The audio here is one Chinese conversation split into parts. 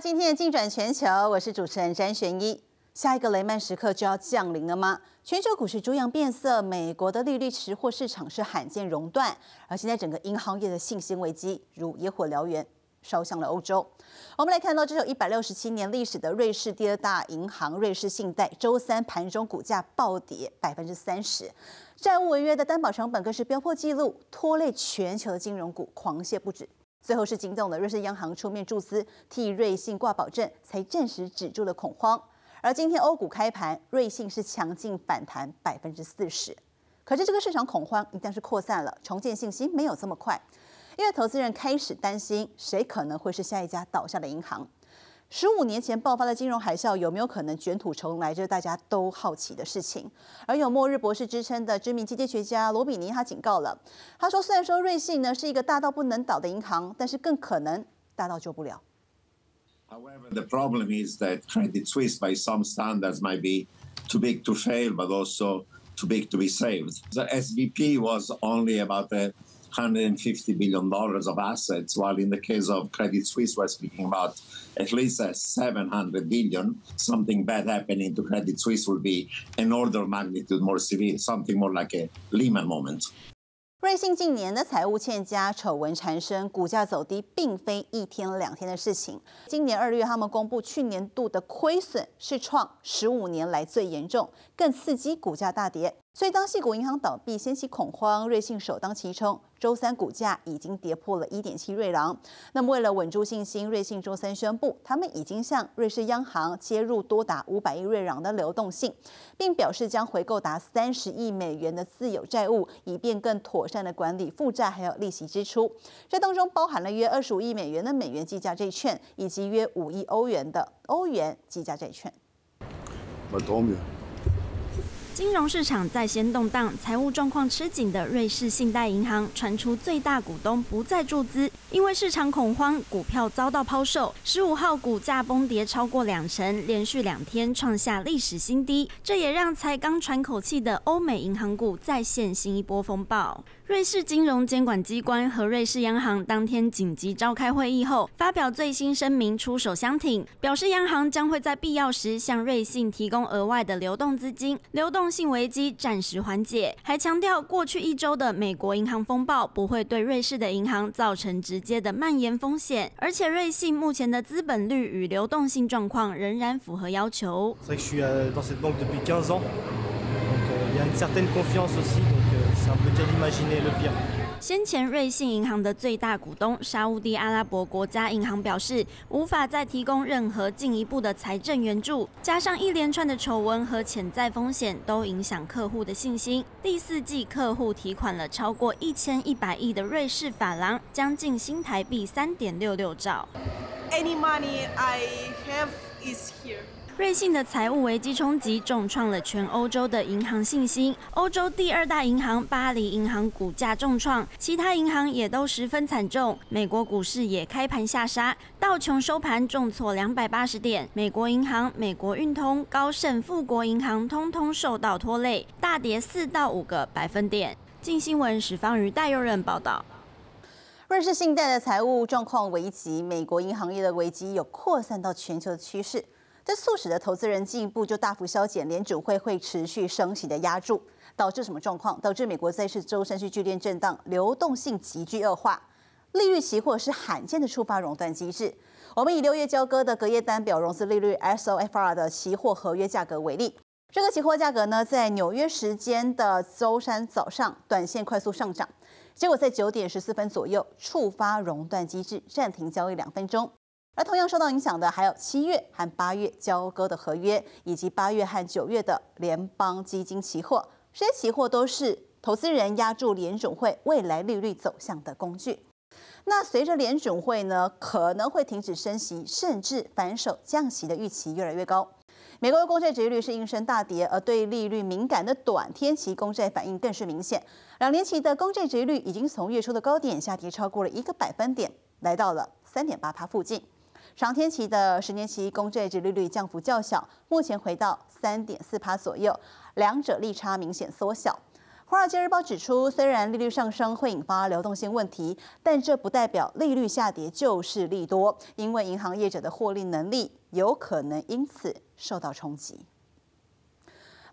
今天的进转全球，我是主持人詹玄一。下一个雷曼时刻就要降临了吗？全球股市逐样变色，美国的利率期货市场是罕见熔断，而现在整个银行业的信心危机如野火燎原，烧向了欧洲。我们来看到，这有一百六十七年历史的瑞士第二大银行瑞士信贷，周三盘中股价暴跌百分之三十，债务违约的担保成本更是飙破纪录，拖累全球的金融股狂泻不止。最后是惊动了瑞士央行出面注资替瑞信挂保证，才暂时止住了恐慌。而今天欧股开盘，瑞信是强劲反弹百分之四十。可是这个市场恐慌一旦是扩散了，重建信心没有这么快，因为投资人开始担心谁可能会是下一家倒下的银行。十五年前爆发的金融海啸有没有可能卷土重来？这是大家都好奇的事情。而有“末日博士”之称的知名经济学家罗比尼，他警告了，他说：“虽然说瑞信呢是一个大到不能倒的银行，但是更可能大到救不了。” However, the problem is that Credit Suisse, by some standards, might be too big to fail, but also too big to be saved. The SVP was only about a 150 billion dollars of assets, while in the case of Credit Suisse, we're speaking about at least 700 billion. Something bad happening to Credit Suisse will be an order of magnitude more severe, something more like a Lehman moment. 瑞信近年的财务欠佳、丑闻缠身，股价走低，并非一天两天的事情。今年二月，他们公布去年度的亏损是创十五年来最严重，更刺激股价大跌。所以，当系股银行倒闭掀起恐慌，瑞信首当其冲。周三股价已经跌破了一点七瑞郎。那么，为了稳住信心，瑞信周三宣布，他们已经向瑞士央行接入多达五百亿瑞郎的流动性，并表示将回购达三十亿美元的自有债务，以便更妥善的管理负债还有利息支出。这当中包含了约二十五亿美元的美元计价债券，以及约五亿欧元的欧元计价债券。金融市场再先动荡，财务状况吃紧的瑞士信贷银行传出最大股东不再注资，因为市场恐慌，股票遭到抛售。十五号股价崩跌超过两成，连续两天创下历史新低，这也让才刚喘口气的欧美银行股再现新一波风暴。瑞士金融监管机关和瑞士央行当天紧急召开会议后，发表最新声明，出手相挺，表示央行将会在必要时向瑞信提供额外的流动资金，流动性危机暂时缓解。还强调，过去一周的美国银行风暴不会对瑞士的银行造成直接的蔓延风险，而且瑞信目前的资本率与流动性状况仍然符合要求。先前瑞信银行的最大股东沙地阿拉伯国家银行表示，无法再提供任何进一步的财政援助，加上一连串的丑闻和潜在风险，都影响客户的信心。第四季客户提款了超过一千一百亿的瑞士法郎，将近新台币三点六六兆。Any money I have is here. 瑞信的财务危机冲击重创了全欧洲的银行信心。欧洲第二大银行巴黎银行股价重创，其他银行也都十分惨重。美国股市也开盘下杀，道琼收盘重挫两百八十点。美国银行、美国运通、高盛、富国银行通通受到拖累，大跌四到五个百分点。近新闻史方于戴佑任报道。瑞士信贷的财务状况危急，美国银行业的危机有扩散到全球的趋势。这促使的投资人进一步就大幅削减联储会会持续升息的压注，导致什么状况？导致美国债市周三去剧烈震荡，流动性急剧恶化。利率期货是罕见的触发熔断机制。我们以六月交割的隔夜单表融资利率 SOFR 的期货合约价格为例，这个期货价格呢，在纽约时间的周三早上短线快速上涨，结果在九点十四分左右触发熔断机制，暂停交易两分钟。而同样受到影响的还有七月和八月交割的合约，以及八月和九月的联邦基金期货。这些期货都是投资人压住联准会未来利率走向的工具。那随着联准会呢可能会停止升息，甚至反手降息的预期越来越高，美国的公债殖利率是应声大跌，而对利率敏感的短天期公债反应更是明显。两年期的公债殖利率已经从月初的高点下跌超过了一个百分点，来到了三点八趴附近。长天期的十年期公债殖利率降幅较小，目前回到三点四趴左右，两者利差明显缩小。华尔街日报指出，虽然利率上升会引发流动性问题，但这不代表利率下跌就是利多，因为银行业者的获利能力有可能因此受到冲击。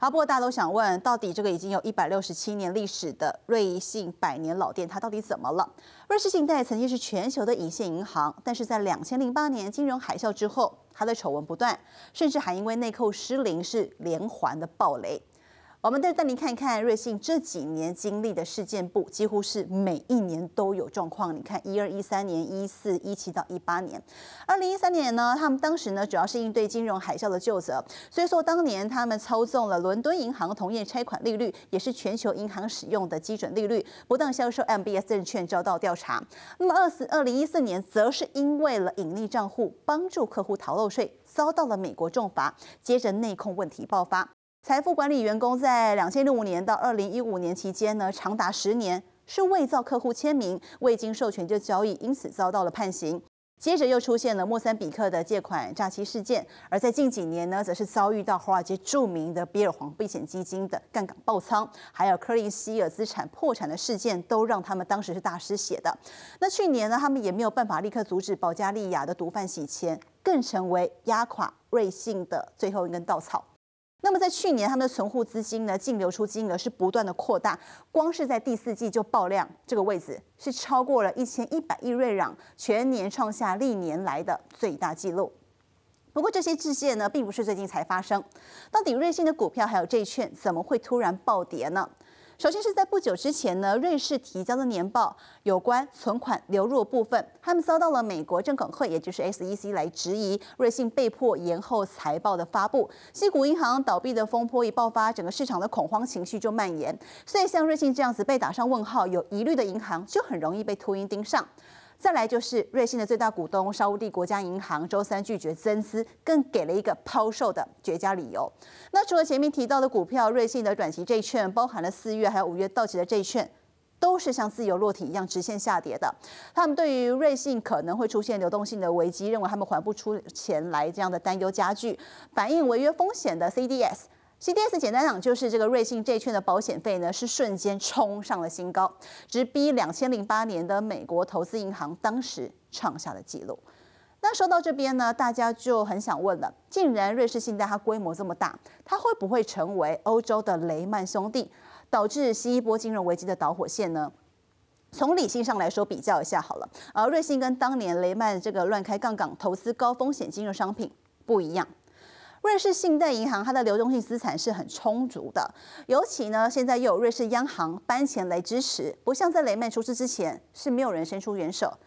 好，不过大家都想问，到底这个已经有一百六十七年历史的瑞信百年老店，它到底怎么了？瑞士信贷曾经是全球的一线银行，但是在两千零八年金融海啸之后，它的丑闻不断，甚至还因为内扣失灵是连环的暴雷。我们再带您看看瑞信这几年经历的事件簿，几乎是每一年都有状况。你看，一二一三年、一四一七到一八年，二零一三年呢，他们当时呢主要是应对金融海啸的救责，所以说当年他们操纵了伦敦银行同业拆款利率，也是全球银行使用的基准利率，不当销售 MBS 证券遭到调查。那么二四二零一四年，则是因为了隐匿账户，帮助客户逃漏税，遭到了美国重罚，接着内控问题爆发。财富管理员工在两千零五年到二零一五年期间呢，长达十年是伪造客户签名，未经授权就交易，因此遭到了判刑。接着又出现了莫桑比克的借款诈欺事件，而在近几年呢，则是遭遇到华尔街著名的比尔黄避险基金的杠杆爆仓，还有科林希尔资产破产的事件，都让他们当时是大失血的。那去年呢，他们也没有办法立刻阻止保加利亚的毒贩洗钱，更成为压垮瑞信的最后一根稻草。那么在去年，他们的存户资金呢净流出金额是不断的扩大，光是在第四季就爆量，这个位置是超过了一千一百亿瑞郎，全年创下历年来的最大纪录。不过这些致谢呢，并不是最近才发生，到底瑞信的股票还有债券怎么会突然暴跌呢？首先是在不久之前呢，瑞士提交的年报有关存款流入部分，他们遭到了美国证监会，也就是 SEC 来质疑，瑞信被迫延后财报的发布。西谷银行倒闭的风波一爆发，整个市场的恐慌情绪就蔓延。所以像瑞信这样子被打上问号、有疑虑的银行，就很容易被秃鹰盯上。再来就是瑞信的最大股东沙乌地国家银行周三拒绝增资，更给了一个抛售的绝佳理由。那除了前面提到的股票，瑞信的短期债券，包含了四月还有五月到期的债券，都是像自由落体一样直线下跌的。他们对于瑞信可能会出现流动性的危机，认为他们还不出钱来，这样的担忧加剧，反映违约风险的 CDS。CDS 简单讲就是这个瑞信债券的保险费呢，是瞬间冲上了新高，直逼两千零八年的美国投资银行当时创下的记录。那说到这边呢，大家就很想问了：既然瑞士信贷它规模这么大，它会不会成为欧洲的雷曼兄弟，导致新一波金融危机的导火线呢？从理性上来说，比较一下好了。而瑞信跟当年雷曼这个乱开杠杆投资高风险金融商品不一样。瑞士信贷银行它的流动性资产是很充足的，尤其呢现在又有瑞士央行搬钱来支持，不像在雷曼出事之前是没有人伸出援手。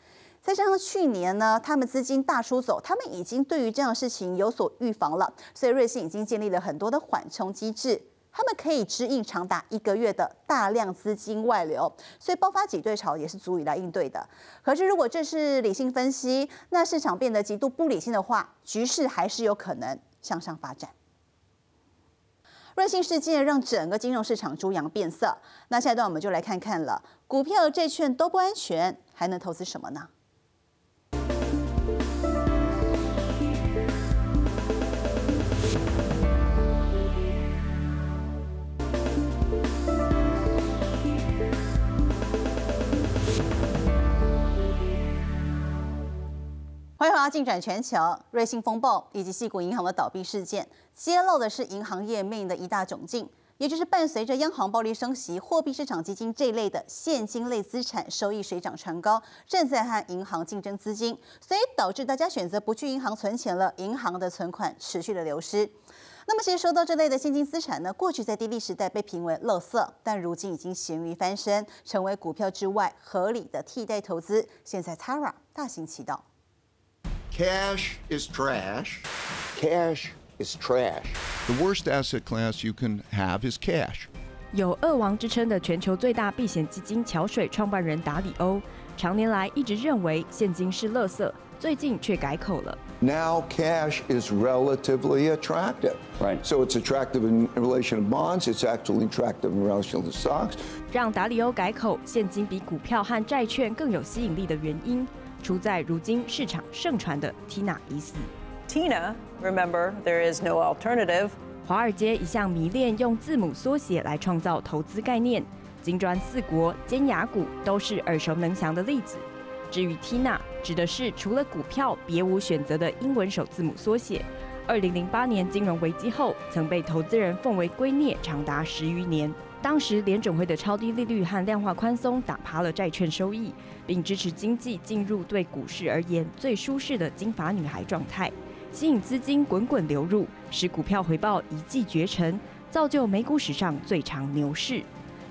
再加上去年呢他们资金大出走，他们已经对于这样的事情有所预防了，所以瑞信已经建立了很多的缓冲机制，他们可以支应长达一个月的大量资金外流，所以爆发挤兑潮也是足以来应对的。可是如果这是理性分析，那市场变得极度不理性的话，局势还是有可能。向上发展，瑞幸事件让整个金融市场猪羊变色。那下一段我们就来看看了，股票、债券都不安全，还能投资什么呢？欢迎回到《进展全球》。瑞信风暴以及系股银行的倒闭事件，揭露的是银行业面临的一大窘境，也就是伴随着央行暴力升息，货币市场基金这类的现金类资产收益水涨船高，正在和银行竞争资金，所以导致大家选择不去银行存钱了，银行的存款持续的流失。那么，其实说到这类的现金资产呢，过去在低利时代被评为垃圾，但如今已经咸鱼翻身，成为股票之外合理的替代投资。现在 Tara 大行其道。Cash is trash. Cash is trash. The worst asset class you can have is cash. 有“恶王”之称的全球最大避险基金桥水创办人达里欧，常年来一直认为现金是垃圾，最近却改口了。Now cash is relatively attractive. Right. So it's attractive in relation to bonds. It's actually attractive in relation to stocks. 让达里欧改口，现金比股票和债券更有吸引力的原因。 出在如今市场盛传的 Tina 疑似。Tina, remember, there is no alternative. 华尔街一向迷恋用字母缩写来创造投资概念，金砖四国、尖牙股都是耳熟能详的例子。至于 Tina，指的是除了股票别无选择的英文首字母缩写。二零零八年金融危机后，曾被投资人奉为圭臬长达十余年。当时联准会的超低利率和量化宽松打趴了债券收益，并支持经济进入对股市而言最舒适的金发女孩状态。吸引资金滚滚流入，使股票回报一骑绝尘，造就美股史上最长牛市。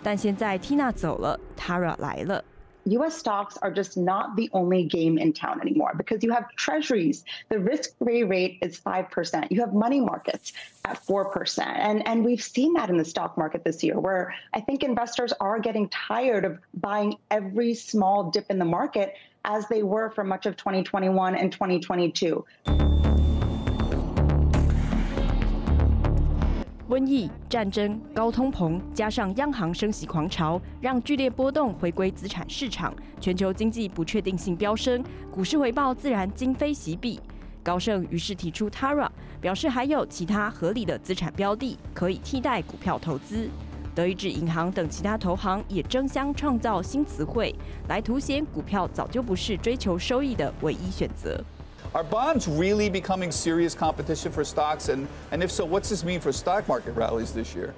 但现在 Tina 走了，Tara 来了。US stocks are just not the only game in town anymore because you have treasuries. The risk free rate is 5%. You have money markets at 4%. And, and we've seen that in the stock market this year, where I think investors are getting tired of buying every small dip in the market as they were for much of 2021 and 2022. 瘟疫、战争、高通膨，加上央行升息狂潮，让剧烈波动回归资产市场，全球经济不确定性飙升，股市回报自然今非昔比。高盛于是提出 Tara，表示还有其他合理的资产标的可以替代股票投资。德意志银行等其他投行也争相创造新词汇，来凸显股票早就不是追求收益的唯一选择。Are bonds really becoming serious competition for stocks? And, and if so, what's this mean for stock market rallies this year?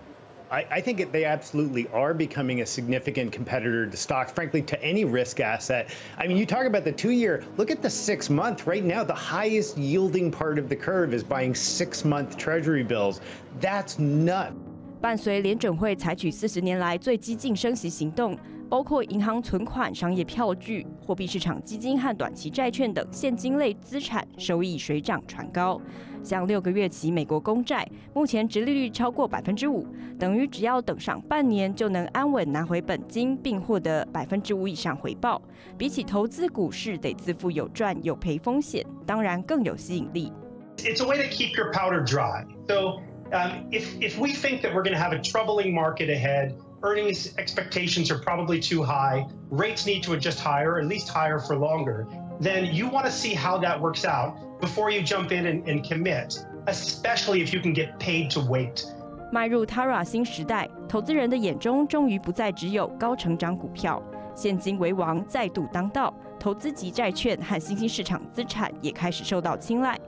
I, I, think they absolutely are becoming a significant competitor to stocks, frankly, to any risk asset. I mean, you talk about the two year, look at the six month. Right now, the highest yielding part of the curve is buying six month treasury bills. That's nuts. 伴随联准会采取四十年来最激进升息行动，包括银行存款、商业票据、货币市场基金和短期债券等现金类资产收益水涨船高。像六个月期美国公债，目前殖利率超过百分之五，等于只要等上半年就能安稳拿回本金，并获得百分之五以上回报。比起投资股市得自负有赚有赔风险，当然更有吸引力。It's a way to keep your powder dry. So, um, if if we think that we're going to have a troubling market ahead. earnings expectations are probably too high, rates need to adjust higher, at least higher for longer, then you want to see how that works out before you jump in and, and commit, especially if you can get paid to wait. 迈入 Tara 新时代，投资人的眼中终于不再只有高成长股票，现金为王再度当道，投资级债券和新兴市场资产也开始受到青睐。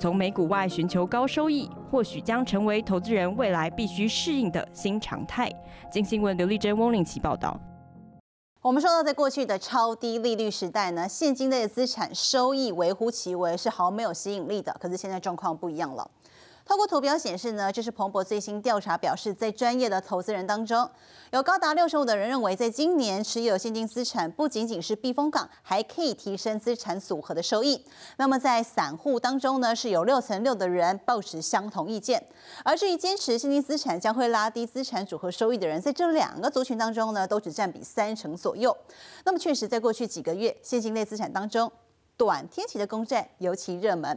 从美股外寻求高收益，或许将成为投资人未来必须适应的新常态。金新闻刘丽珍、翁令奇报道。我们说到，在过去的超低利率时代呢，现金类的资产收益微乎其微，是毫没有吸引力的。可是现在状况不一样了。透过图表显示呢，这是彭博最新调查表示，在专业的投资人当中，有高达六成五的人认为，在今年持有现金资产不仅仅是避风港，还可以提升资产组合的收益。那么在散户当中呢，是有六成六的人抱持相同意见。而至于坚持现金资产将会拉低资产组合收益的人，在这两个族群当中呢，都只占比三成左右。那么确实，在过去几个月，现金类资产当中，短天期的公债尤其热门。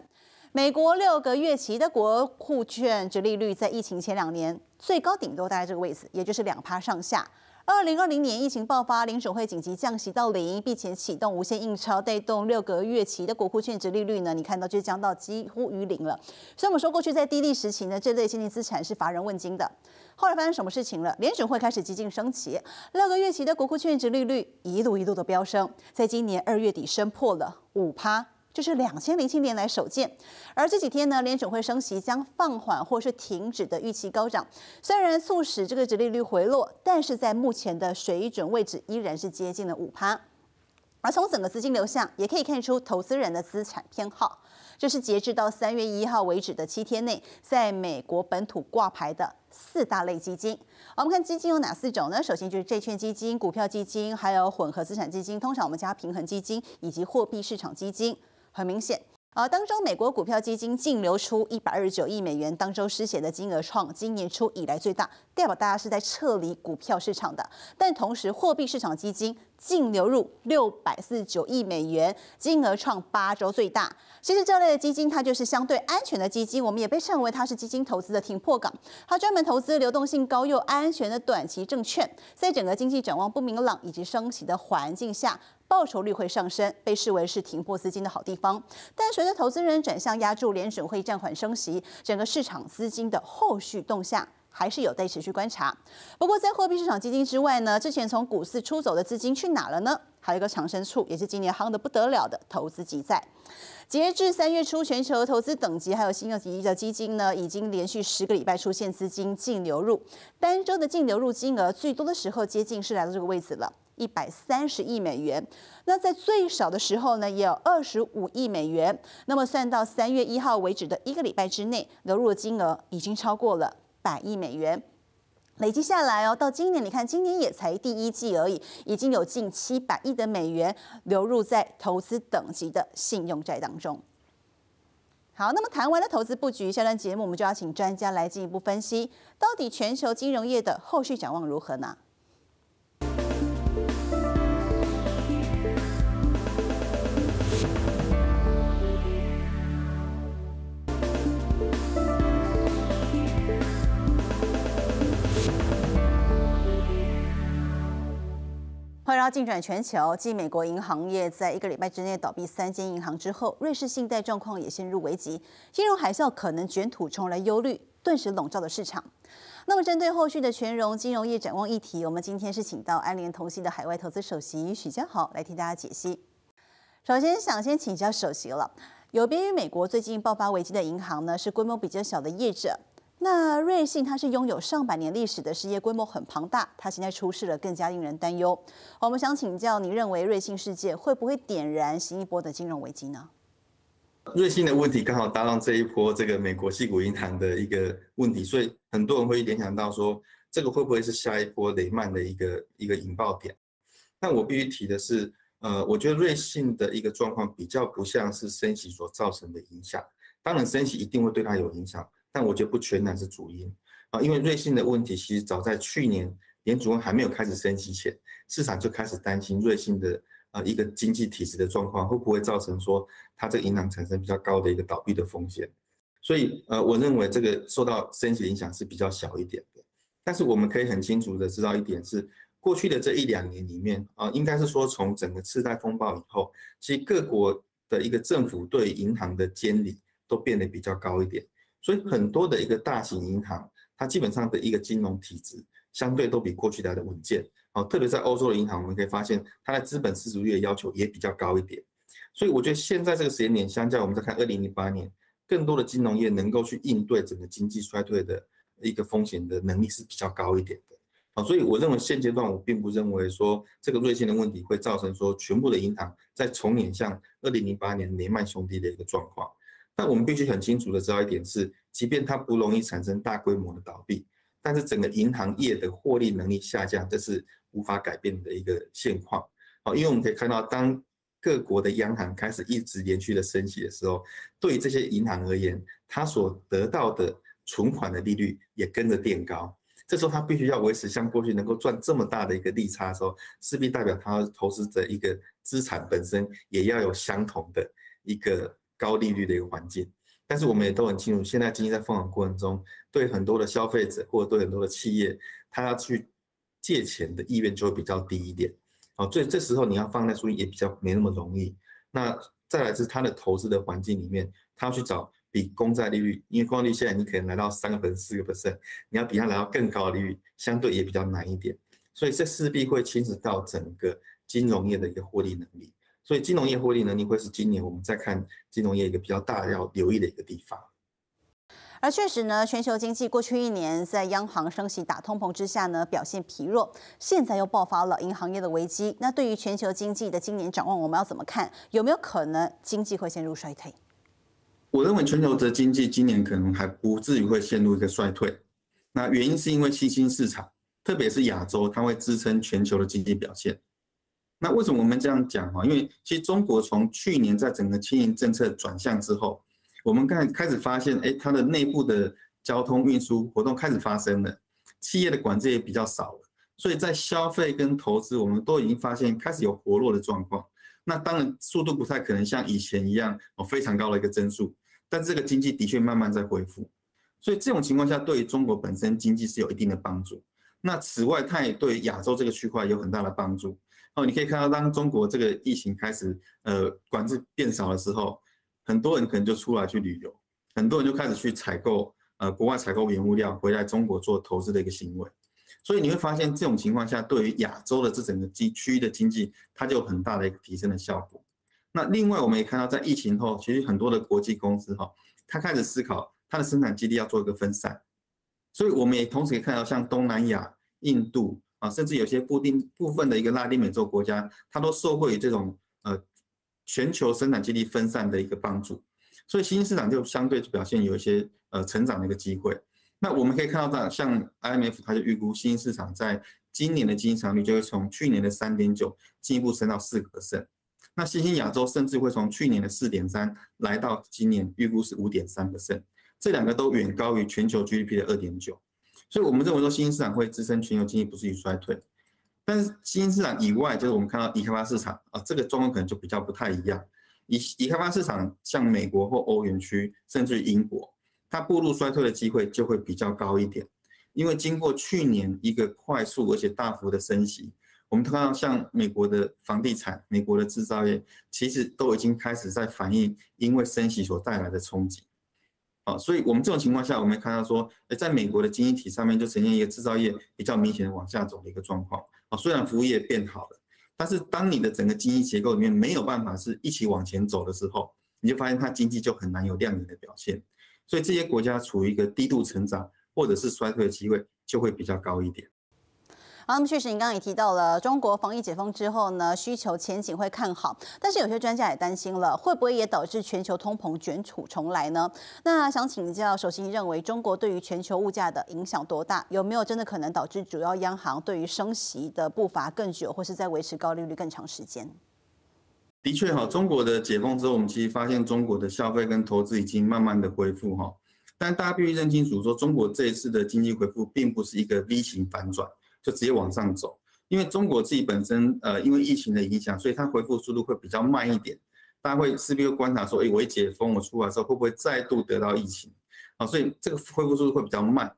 美国六个月期的国库券殖利率在疫情前两年最高顶多大概这个位置，也就是两趴上下。二零二零年疫情爆发，联准会紧急降息到零，并且启动无限印钞，带动六个月期的国库券殖利率呢？你看到就降到几乎于零了。所以我们说，过去在低利时期呢，这类现金资产是乏人问津的。后来发生什么事情了？联准会开始激进升息，六个月期的国库券殖利率一路一路的飙升，在今年二月底升破了五趴。这是两千零七年来首见，而这几天呢，联准会升息将放缓或是停止的预期高涨，虽然促使这个殖利率回落，但是在目前的水准位置依然是接近了五趴。而从整个资金流向也可以看出投资人的资产偏好，这是截至到三月一号为止的七天内，在美国本土挂牌的四大类基金。我们看基金有哪四种呢？首先就是债券基金、股票基金，还有混合资产基金，通常我们加平衡基金以及货币市场基金。很明显，而当中美国股票基金净流出一百二十九亿美元，当周失血的金额创今年初以来最大，代表大家是在撤离股票市场的。但同时，货币市场基金。净流入六百四十九亿美元，金额创八周最大。其实这类的基金，它就是相对安全的基金，我们也被称为它是基金投资的停泊港。它专门投资流动性高又安全的短期证券。在整个经济展望不明朗以及升息的环境下，报酬率会上升，被视为是停泊资金的好地方。但随着投资人转向压住联准会暂缓升息，整个市场资金的后续动向。还是有待持续观察。不过，在货币市场基金之外呢，之前从股市出走的资金去哪了呢？还有一个长生处，也是今年夯得不得了的投资集债。截至三月初，全球投资等级还有新的级的基金呢，已经连续十个礼拜出现资金净流入，单周的净流入金额最多的时候接近是来到这个位置了，一百三十亿美元。那在最少的时候呢，也有二十五亿美元。那么算到三月一号为止的一个礼拜之内，流入的金额已经超过了。百亿美元累计下来哦，到今年你看，今年也才第一季而已，已经有近七百亿的美元流入在投资等级的信用债当中。好，那么谈完了投资布局，下段节目我们就要请专家来进一步分析，到底全球金融业的后续展望如何呢？欢迎来到进转全球。继美国银行业在一个礼拜之内倒闭三间银行之后，瑞士信贷状况也陷入危机，金融海啸可能卷土重来，忧虑顿时笼罩了市场。那么，针对后续的全融金融业展望议题，我们今天是请到安联投信的海外投资首席许家豪来替大家解析。首先，想先请教首席了，有别于美国最近爆发危机的银行呢，是规模比较小的业者。那瑞信它是拥有上百年历史的事业，规模很庞大，它现在出事了，更加令人担忧。我们想请教，你认为瑞信事件会不会点燃新一波的金融危机呢？瑞信的问题刚好搭上这一波这个美国系股银行的一个问题，所以很多人会联想到说，这个会不会是下一波雷曼的一个一个引爆点？但我必须提的是，呃，我觉得瑞信的一个状况比较不像是升息所造成的影响，当然升息一定会对它有影响。但我觉得不全然是主因啊，因为瑞信的问题其实早在去年联储会还没有开始升息前，市场就开始担心瑞信的呃一个经济体制的状况会不会造成说它这个银行产生比较高的一个倒闭的风险，所以呃我认为这个受到升息影响是比较小一点的。但是我们可以很清楚的知道一点是，过去的这一两年里面啊，应该是说从整个次贷风暴以后，其实各国的一个政府对银行的监理都变得比较高一点。所以很多的一个大型银行，它基本上的一个金融体制相对都比过去来的稳健。哦，特别在欧洲的银行，我们可以发现它的资本市足率的要求也比较高一点。所以我觉得现在这个时间点，相较我们在看二零零八年，更多的金融业能够去应对整个经济衰退的一个风险的能力是比较高一点的。啊，所以我认为现阶段我并不认为说这个瑞信的问题会造成说全部的银行在重演像二零零八年雷曼兄弟的一个状况。但我们必须很清楚的知道一点是，即便它不容易产生大规模的倒闭，但是整个银行业的获利能力下降，这是无法改变的一个现况。好，因为我们可以看到，当各国的央行开始一直连续的升息的时候，对于这些银行而言，它所得到的存款的利率也跟着垫高。这时候它必须要维持像过去能够赚这么大的一个利差的时候，势必代表它投资者一个资产本身也要有相同的一个。高利率的一个环境，但是我们也都很清楚，现在经济在放缓过程中，对很多的消费者或者对很多的企业，他要去借钱的意愿就会比较低一点。好，所以这时候你要放贷出去也比较没那么容易。那再来是他的投资的环境里面，他要去找比公债利率，因为公债利率现在你可能来到三个分、四个 percent，你要比它来到更高的利率，相对也比较难一点。所以这势必会牵扯到整个金融业的一个获利能力。所以金融业获利能力会是今年我们再看金融业一个比较大要留意的一个地方。而确实呢，全球经济过去一年在央行升息打通膨之下呢，表现疲弱，现在又爆发了银行业的危机。那对于全球经济的今年展望，我们要怎么看？有没有可能经济会陷入衰退？我认为全球的经济今年可能还不至于会陷入一个衰退。那原因是因为新兴市场，特别是亚洲，它会支撑全球的经济表现。那为什么我们这样讲哈？因为其实中国从去年在整个轻盈政策转向之后，我们开开始发现，哎，它的内部的交通运输活动开始发生了，企业的管制也比较少了，所以在消费跟投资，我们都已经发现开始有活络的状况。那当然速度不太可能像以前一样哦非常高的一个增速，但这个经济的确慢慢在恢复，所以这种情况下对于中国本身经济是有一定的帮助。那此外，它也对亚洲这个区块有很大的帮助。哦，你可以看到，当中国这个疫情开始呃管制变少的时候，很多人可能就出来去旅游，很多人就开始去采购呃国外采购原物料回来中国做投资的一个行为。所以你会发现，这种情况下，对于亚洲的这整个经区域的经济，它就有很大的一个提升的效果。那另外，我们也看到，在疫情后，其实很多的国际公司哈，它开始思考它的生产基地要做一个分散。所以我们也同时可以看到，像东南亚、印度啊，甚至有些固定部分的一个拉丁美洲国家，它都受惠于这种呃全球生产基地分散的一个帮助。所以新兴市场就相对表现有一些呃成长的一个机会。那我们可以看到，像 IMF 它就预估新兴市场在今年的经济增长率就会从去年的三点九进一步升到四个 percent。那新兴亚洲甚至会从去年的四点三来到今年预估是五点三 percent，这两个都远高于全球 GDP 的二点九。所以我们认为说新兴市场会支撑全球经济不至于衰退。但是新兴市场以外，就是我们看到已开发市场啊，这个状况可能就比较不太一样。已已开发市场像美国或欧元区，甚至英国。它步入衰退的机会就会比较高一点，因为经过去年一个快速而且大幅的升息，我们看到像美国的房地产、美国的制造业，其实都已经开始在反映因为升息所带来的冲击。啊，所以我们这种情况下，我们看到说，诶，在美国的经济体上面就呈现一个制造业比较明显的往下走的一个状况。啊，虽然服务业变好了，但是当你的整个经济结构里面没有办法是一起往前走的时候，你就发现它经济就很难有亮眼的表现。所以这些国家处于一个低度成长或者是衰退的机会就会比较高一点。好，那么确实，您刚刚也提到了，中国防疫解封之后呢，需求前景会看好，但是有些专家也担心了，会不会也导致全球通膨卷土重来呢？那想请教，首席认为中国对于全球物价的影响多大？有没有真的可能导致主要央行对于升息的步伐更久，或是在维持高利率更长时间？的确哈，中国的解封之后，我们其实发现中国的消费跟投资已经慢慢的恢复哈。但大家必须认清楚，说中国这一次的经济恢复并不是一个 V 型反转，就直接往上走。因为中国自己本身呃，因为疫情的影响，所以它恢复速度会比较慢一点。大家会势必会观察说，哎，我一解封，我出来之后会不会再度得到疫情？啊，所以这个恢复速度会比较慢。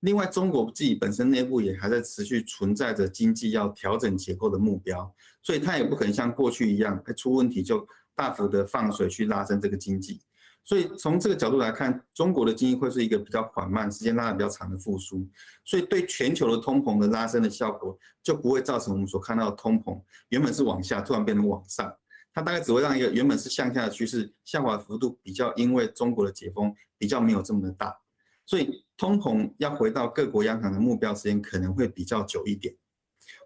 另外，中国自己本身内部也还在持续存在着经济要调整结构的目标，所以它也不可能像过去一样，出问题就大幅的放水去拉升这个经济。所以从这个角度来看，中国的经济会是一个比较缓慢、时间拉的比较长的复苏，所以对全球的通膨的拉升的效果就不会造成我们所看到的通膨原本是往下，突然变成往上，它大概只会让一个原本是向下的趋势下滑幅度比较，因为中国的解封比较没有这么的大。所以通膨要回到各国央行的目标时间可能会比较久一点，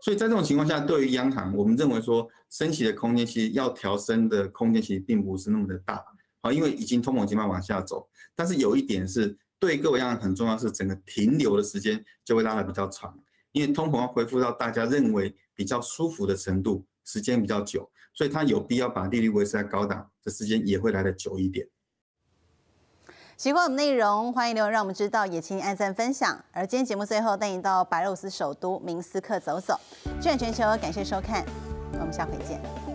所以在这种情况下，对于央行，我们认为说升息的空间其实要调升的空间其实并不是那么的大，好，因为已经通膨基本往下走，但是有一点是对各位央行很重要，是整个停留的时间就会拉得比较长，因为通膨要恢复到大家认为比较舒服的程度，时间比较久，所以它有必要把利率维持在高档的时间也会来得久一点。喜欢我们内容，欢迎留言让我们知道，也请你按赞分享。而今天节目最后带你到白俄罗斯首都明斯克走走，渲染全球，感谢收看，我们下回见。